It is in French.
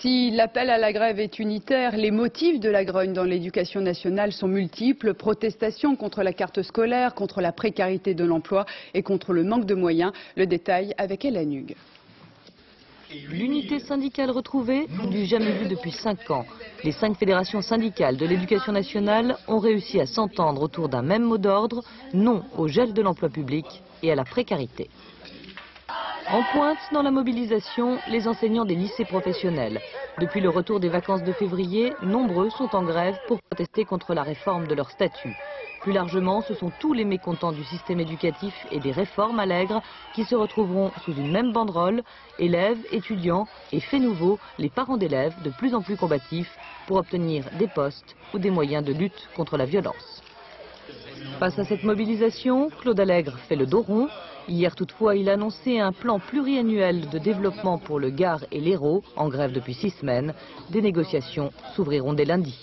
Si l'appel à la grève est unitaire, les motifs de la grogne dans l'éducation nationale sont multiples. Protestation contre la carte scolaire, contre la précarité de l'emploi et contre le manque de moyens. Le détail avec Hélène Hugues. L'unité syndicale retrouvée, du jamais vu depuis cinq ans. Les cinq fédérations syndicales de l'éducation nationale ont réussi à s'entendre autour d'un même mot d'ordre, non au gel de l'emploi public et à la précarité. En pointe dans la mobilisation, les enseignants des lycées professionnels. Depuis le retour des vacances de février, nombreux sont en grève pour protester contre la réforme de leur statut. Plus largement, ce sont tous les mécontents du système éducatif et des réformes allègres qui se retrouveront sous une même banderole, élèves, étudiants et fait nouveau, les parents d'élèves de plus en plus combatifs pour obtenir des postes ou des moyens de lutte contre la violence. Face à cette mobilisation, Claude Allègre fait le dos rond. Hier toutefois, il a annoncé un plan pluriannuel de développement pour le Gard et l'Hérault, en grève depuis six semaines. Des négociations s'ouvriront dès lundi.